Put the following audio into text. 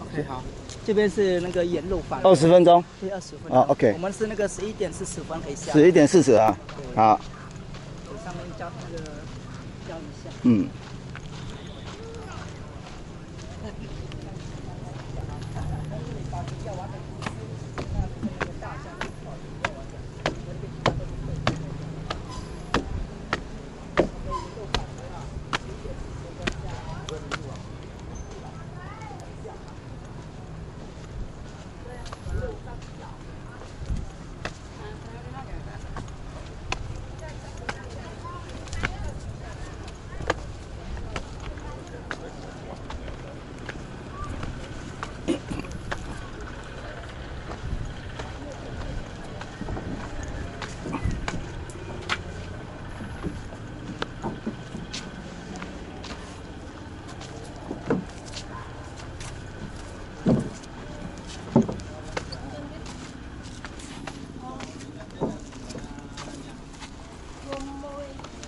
OK，好，这边是那个沿路发，二十分钟，对，二十分钟，啊，OK，我们是那个十一点四十分可以下，十一点四十啊，好，上面交那个交一下，嗯。Oh, boy.